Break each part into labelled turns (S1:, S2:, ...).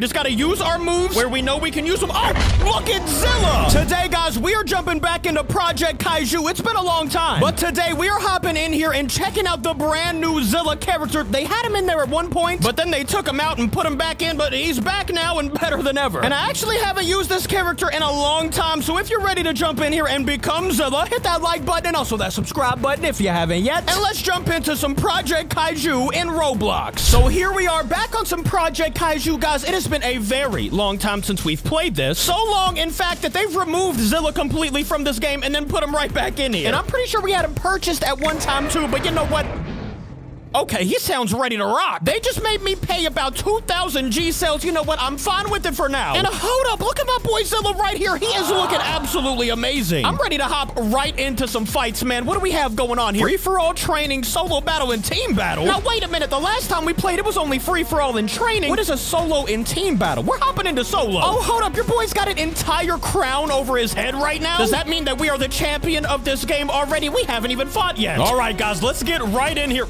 S1: We just gotta use our moves where we know we can use them. Oh, look at Zilla! Today, guys, we are jumping back into Project Kaiju. It's been a long time. But today, we are hopping in here and checking out the brand new Zilla character. They had him in there at one point, but then they took him out and put him back in, but he's back now and better than ever. And I actually haven't used this character in a long time, so if you're ready to jump in here and become Zilla, hit that like button and also that subscribe button if you haven't yet. And let's jump into some Project Kaiju in Roblox. So here we are back on some Project Kaiju, guys. It has been a very long time since we've played this. So long, in fact, that they've removed Zilla completely from this game and then put him right back in here. And I'm pretty sure we had him purchased at one time too, but you know what? Okay, he sounds ready to rock. They just made me pay about 2,000 G cells. You know what? I'm fine with it for now. And uh, hold up, look at my boy Zilla right here. He is looking absolutely amazing. I'm ready to hop right into some fights, man. What do we have going on here? Free-for-all training, solo battle, and team battle. Now, wait a minute. The last time we played, it was only free-for-all and training. What is a solo and team battle? We're hopping into solo. Oh, hold up. Your boy's got an entire crown over his head right now? Does that mean that we are the champion of this game already? We haven't even fought yet. All right, guys, let's get right in here.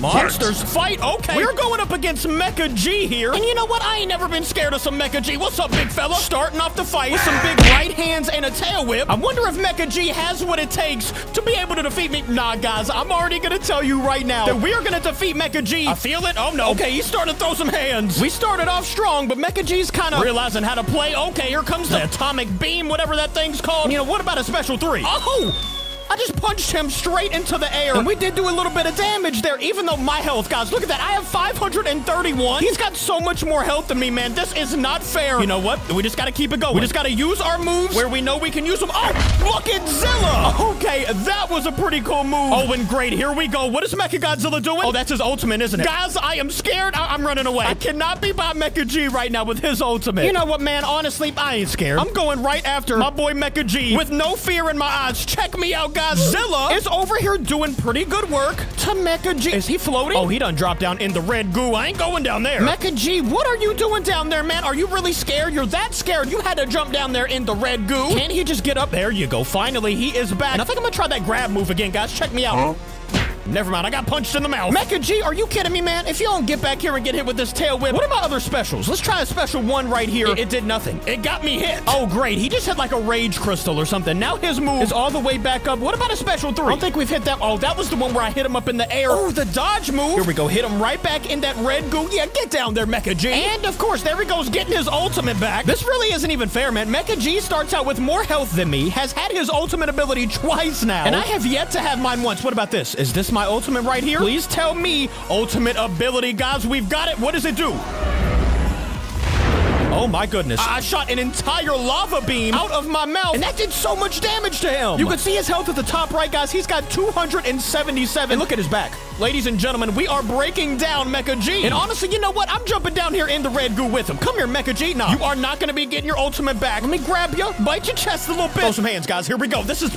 S1: Monsters fight? Okay. We're going up against Mecha G here. And you know what? I ain't never been scared of some Mecha G. What's up, big fella? Starting off the fight with some big right hands and a tail whip. I wonder if Mecha G has what it takes to be able to defeat me. Nah, guys, I'm already going to tell you right now that we are going to defeat Mecha G. I feel it. Oh, no. Okay, he's starting to throw some hands. We started off strong, but Mecha G's kind of realizing how to play. Okay, here comes the atomic beam, whatever that thing's called. And you know, what about a special three? Oh! I just punched him straight into the air. And we did do a little bit of damage there, even though my health, guys, look at that. I have 531. He's got so much more health than me, man. This is not fair. You know what? We just got to keep it going. We just got to use our moves where we know we can use them. Oh, look at Zilla. Okay, that was a pretty cool move. Oh, and great. Here we go. What is Mecha Godzilla doing? Oh, that's his ultimate, isn't it? Guys, I am scared. I am running away. I cannot be by Mecha G right now with his ultimate. You know what, man? Honestly, I ain't scared. I'm going right after my boy Mecha G with no fear in my eyes. Check me out, guys. Zilla is over here doing pretty good work to Mecha G. Is he floating? Oh, he done dropped down in the red goo. I ain't going down there. Mecha G, what are you doing down there, man? Are you really scared? You're that scared. You had to jump down there in the red goo. Can he just get up? There you go. Finally, he is back. And I think I'm gonna try that grab move again, guys. Check me out. Huh? Never mind, I got punched in the mouth. Mecha G, are you kidding me, man? If you don't get back here and get hit with this tail whip, what are my other specials? Let's try a special one right here. It, it, did nothing. It got me hit. Oh, great. He just had like a rage crystal or something. Now his move is all the way back up. What about a special three? I don't think we've hit that. Oh, that was the one where I hit him up in the air. Oh, the dodge move. Here we go. Hit him right back in that red goo. Yeah, get down there, Mecha G. And of course, there he goes getting his ultimate back. This really isn't even fair, man. Mecha G starts out with more health than me, has had his ultimate ability twice now, and I have yet to have mine once. What about this? Is this my ultimate right here? Please tell me ultimate ability, guys. We've got it. What does it do? Oh my goodness. I shot an entire lava beam out of my mouth, and that did so much damage to him. You can see his health at the top right, guys. He's got 277. And look at his back. Ladies and gentlemen, we are breaking down Mecha G. And honestly, you know what? I'm jumping down here in the red goo with him. Come here, Mecha G. Now, you are not going to be getting your ultimate back. Let me grab you, bite your chest a little bit. Throw some hands, guys. Here we go. This is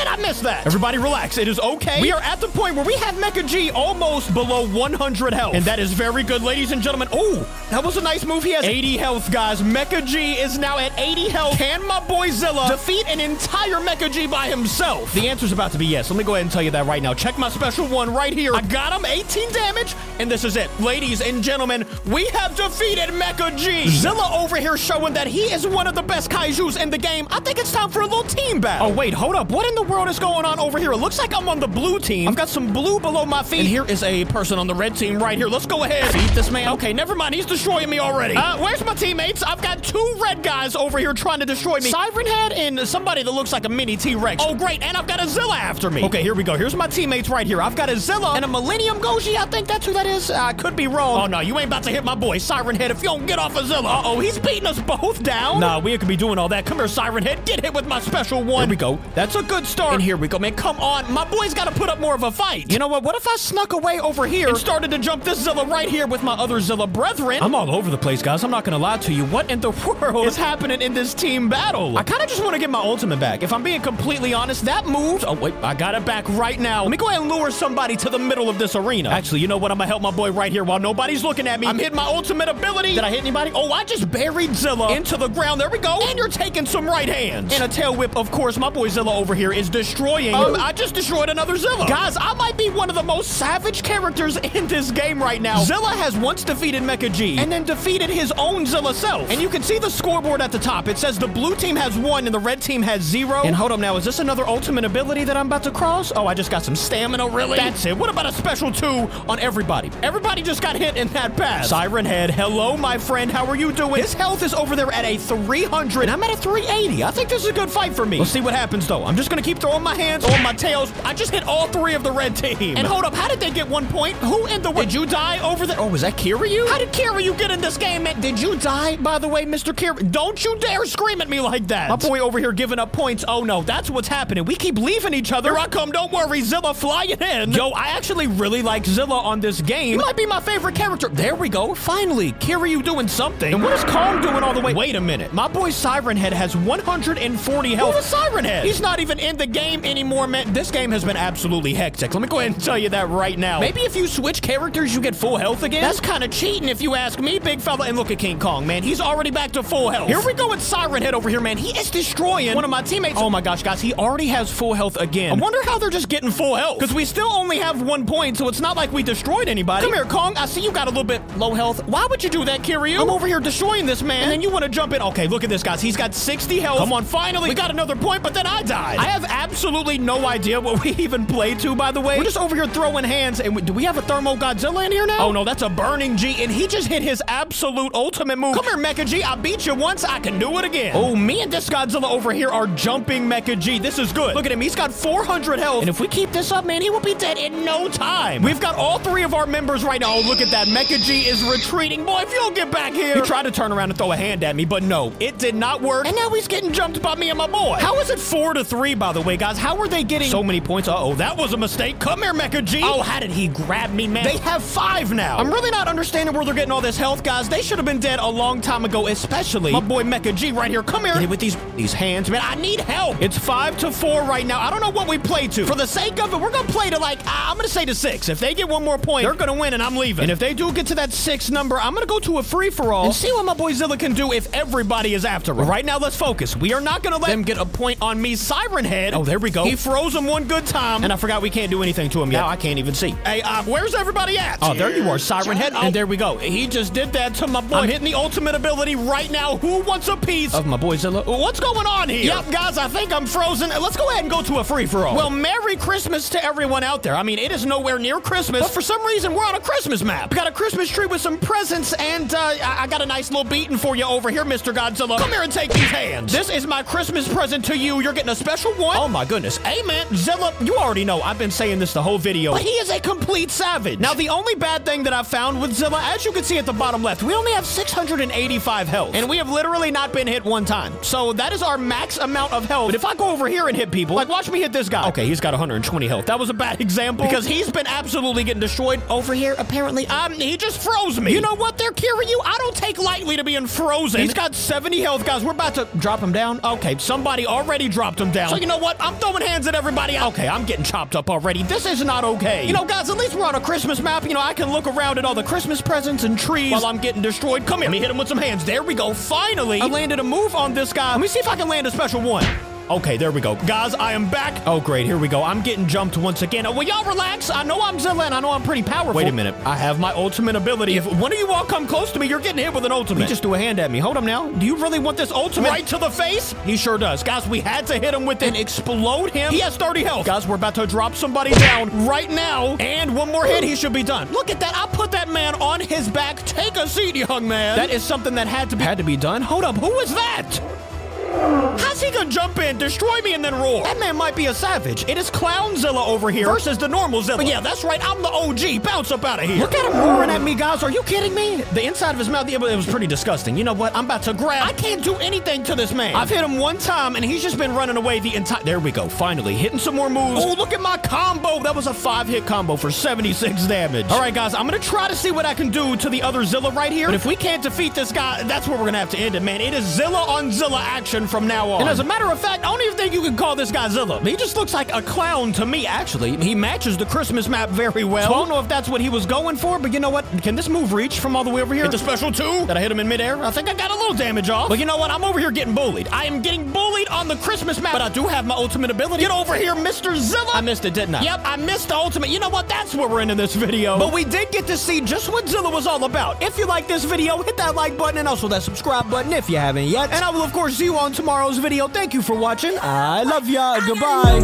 S1: did I miss that? Everybody relax. It is okay. We are at the point where we have Mecha G almost below 100 health. And that is very good, ladies and gentlemen. Oh, that was a nice move. He has 80 health, guys. Mecha G is now at 80 health. Can my boy Zilla defeat an entire Mecha G by himself? The answer is about to be yes. Let me go ahead and tell you that right now. Check my special one right here. I got him 18 damage, and this is it. Ladies and gentlemen, we have defeated Mecha G. Zilla over here showing that he is one of the best kaijus in the game. I think it's time for a little team battle. Oh, wait, hold up. What in the world is going on over here? It looks like I'm on the blue team. I've got some blue below my feet. And here is a person on the red team right here. Let's go ahead. Beat this man. Okay, never mind. He's destroying me already. Uh, where's my teammates? I've got two red guys over here trying to destroy me. Siren Head and somebody that looks like a mini T-Rex. Oh, great. And I've got a Zilla after me. Okay, here we go. Here's my teammates right here. I've got a Zilla and a Millennium Goji. I think that's who that is. I could be wrong. Oh, no. You ain't about to hit my boy, Siren Head, if you don't get off of Zilla. Uh-oh. He's beating us both down. Nah, we could be doing all that. Come here, Siren Head. Get hit with my special one. Here we go. That's a good start. And here we go, man. Come on. My boy's got to put up more of a fight. You know what? What if I snuck away over here and started to jump this Zilla right here with my other Zilla brethren? I'm all over the place, guys. I'm not going to lie to you. What in the world is happening in this team battle? I kind of just want to get my ultimate back. If I'm being completely honest, that move... Oh, wait. I got it back right now. Let me go ahead and lure somebody to the middle of this arena. Actually, you know what? I'm going to help my boy right here while nobody's looking at me. I'm hitting my ultimate ability. Did I hit anybody? Oh, I just buried Zilla into the ground. There we go. And you're taking some right hands. And a tail whip, of course. My boy Zilla over here is destroying. Um, I just destroyed another Zilla. Guys, I might be one of the most savage characters in this game right now. Zilla has once defeated Mecha G and then defeated his own Zilla self. And you can see the scoreboard at the top. It says the blue team has one and the red team has zero. And hold up now, is this another ultimate ability that I'm about to cross? Oh, I just got some stamina, really? That's it. What about a special two on everybody? Everybody just got hit in that pass. Siren Head, hello, my friend. How are you doing? His health is over there at a 300, and I'm at a 380. I think this is a good fight for me. Let's see what happens, though. I'm just gonna keep throwing my hands on my tails. I just hit all three of the red team. And hold up, how did they get one point? Who in the... World? Did you die over there? Oh, was that Kiryu? How did Kiryu get in this game, man? Did you die, by the way, Mr. Kiryu? Don't you dare scream at me like that. My boy over here giving up points. Oh, no, that's what's happening. We keep leaving each other. Here I come. Don't worry. Zilla flying in. Yo, I actually really like Zilla on this game. He might be my favorite character. There we go. Finally, Kiryu doing something. And what is Kong doing all the way? Wait a minute. My boy Siren Head has 140 health. Who's Siren Head? He's not even in the game anymore, man. This game has been absolutely hectic. Let me go ahead and tell you that right now. Maybe if you switch characters, you get full health again? That's kind of cheating if you ask me, big fella. And look at King Kong, man. He's already back to full health. Here we go with Siren Head over here, man. He is destroying one of my teammates. Oh my gosh, guys. He already has full health again. I wonder how they're just getting full health. Because we still only have one point, so it's not like we destroyed anybody. Come here, Kong. I see you got a little bit low health. Why would you do that, Kiryu? I'm over here destroying this man, and then you want to jump in. Okay, look at this, guys. He's got 60 health. Come on, finally. We got another point, but then I died. I have absolutely no idea what we even played to, by the way. We're just over here throwing hands, and we, do we have a Thermo Godzilla in here now? Oh, no, that's a Burning G, and he just hit his absolute ultimate move. Come here, Mecha G. I beat you once. I can do it again. Oh, me and this Godzilla over here are jumping Mecha G. This is good. Look at him. He's got 400 health, and if we keep this up, man, he will be dead in no time. We've got all three of our members right now. Oh, look at that. Mecha G is retreating. Boy, if you'll get back here. He tried to turn around and throw a hand at me, but no, it did not work. And now he's getting jumped by me and my boy. How is it four to three, by the way, guys? How are they getting so many points? Uh-oh, that was a mistake. Come here, Mecha G. Oh, how did he grab me, man? They have five now. I'm really not understanding where they're getting all this health, guys. They should have been dead a long time ago, especially my boy Mecha G right here. Come here. with these, these hands, man. I need help. It's five to four right now. I don't know what we play to. For the sake of it, we're going to play to like, I'm going to say to six. If they get one more point, they're going to win and I'm leaving. And if they do get to that six number, I'm going to go to a free-for-all and see what my boy Zilla can do if everybody is after him. Right now, let's focus. We are not going to let them get a point on me. Siren Head. Oh, there we go. He froze him one good time. And I forgot we can't do anything to him yet. Now I can't even see. Hey, uh, where's everybody at? Oh, there you are, Siren Head. Oh. And there we go. He just did that to my boy. I'm hitting the ultimate ability right now. Who wants a piece of my boy Zilla? What's going on here? Yep, guys, I think I'm frozen. Let's go ahead and go to a free-for-all. Well, Merry Christmas to everyone out there. I mean, it is nowhere near Christmas, but for some reason, we're on a Christmas map. We got a Christmas tree with some presents, and uh, I, I got a nice little beating for you over here, Mr. Godzilla. Come here and take these hands. This is my Christmas present to you. You're getting a special one. Oh, my goodness. Hey, man, Zilla, you already know I've been saying this the whole video, but he is a complete savage. Now, the only bad thing that I've found with Zilla, as you can see at the bottom left, we only have 685 health, and we have literally not been hit one time. So that is our max amount of health. But if I go over here and hit people, like watch me hit this guy. Okay, he's got 120 health. That was a bad example because he's been absolutely getting destroyed over here. Apparently, um, he just froze me. You know what? They're curing you. I don't take lightly to being frozen. He's got 70 health, guys. We're about to drop him down. Okay, somebody already dropped him down. So you know what? I'm throwing hands at everybody. Okay, I'm getting chopped up already. This is not okay. You know, guys, at least we're on a Christmas map. You know, I can look around at all the Christmas presents and trees while I'm getting destroyed. Come here. Let me hit him with some hands. There we go. Finally, I landed a move on this guy. Let me see if I can land a special one. Okay, there we go. Guys, I am back. Oh, great. Here we go. I'm getting jumped once again. Oh, will y'all relax? I know I'm Zilla and I know I'm pretty powerful. Wait a minute. I have my ultimate ability. If one of you all come close to me, you're getting hit with an ultimate. He just threw a hand at me. Hold him now. Do you really want this ultimate right to the face? He sure does. Guys, we had to hit him with it. Explode him. He has 30 health. Guys, we're about to drop somebody down right now. And one more hit, he should be done. Look at that. I put that man on his back. Take a seat, young man. That is something that had to be had to be done. Hold up. Who is that? How's he gonna jump in, destroy me, and then roar? That man might be a savage. It is Clownzilla over here versus the normal Zilla. But yeah, that's right. I'm the OG. Bounce up out of here. Look at him roaring at me, guys. Are you kidding me? The inside of his mouth, it was pretty disgusting. You know what? I'm about to grab. I can't do anything to this man. I've hit him one time, and he's just been running away the entire. There we go. Finally, hitting some more moves. Oh, look at my combo. That was a five-hit combo for 76 damage. All right, guys. I'm gonna try to see what I can do to the other Zilla right here. But if we can't defeat this guy, that's where we're gonna have to end it, man. It is Zilla on Zilla action from now on. And as a matter of fact, I don't even think you can call this guy Zilla. He just looks like a clown to me, actually. He matches the Christmas map very well. So I don't know if that's what he was going for, but you know what? Can this move reach from all the way over here? Hit the special two? That I hit him in midair? I think I got a little damage off. But you know what? I'm over here getting bullied. I am getting bullied on the Christmas map, but I do have my ultimate ability. Get over here, Mr. Zilla. I missed it, didn't I? Yep, I missed the ultimate. You know what? That's where we're ending this video. But we did get to see just what Zilla was all about. If you like this video, hit that like button and also that subscribe button if you haven't yet. And I will, of course, see you on tomorrow's video. Thank you for watching. I love ya. Goodbye.